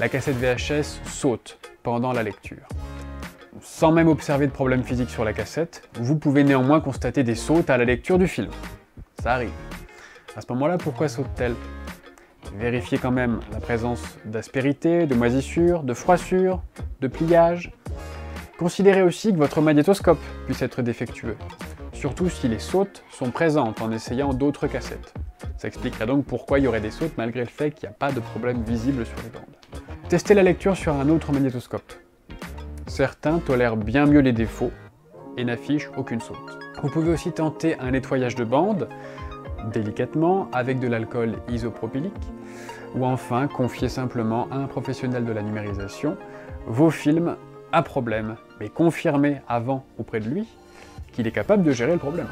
la cassette VHS saute pendant la lecture. Sans même observer de problème physique sur la cassette, vous pouvez néanmoins constater des sautes à la lecture du film. Ça arrive. À ce moment-là, pourquoi saute-t-elle? Vérifiez quand même la présence d'aspérité, de moisissure, de froissure, de pliage. Considérez aussi que votre magnétoscope puisse être défectueux, surtout si les sautes sont présentes en essayant d'autres cassettes. Ça expliquerait donc pourquoi il y aurait des sautes malgré le fait qu'il n'y a pas de problème visible sur les bandes. Testez la lecture sur un autre magnétoscope. Certains tolèrent bien mieux les défauts et n'affichent aucune saute. Vous pouvez aussi tenter un nettoyage de bande, délicatement, avec de l'alcool isopropylique, ou enfin confier simplement à un professionnel de la numérisation vos films à problème, mais confirmez avant auprès de lui qu'il est capable de gérer le problème.